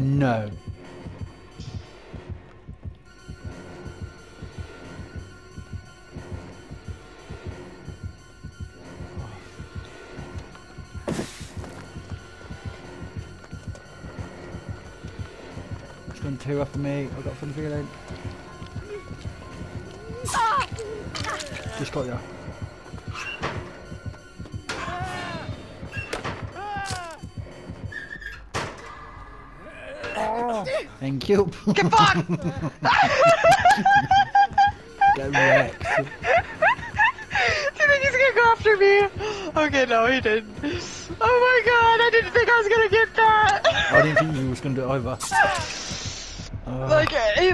No. Done two up for me. I've got a funny feeling. Just got you. Oh. Thank you. Get fucked! Get wrecked. Do you think he's gonna go after me? Okay, no, he didn't. Oh my god, I didn't think I was gonna get that! I didn't think you was going to do it either. Uh, like, he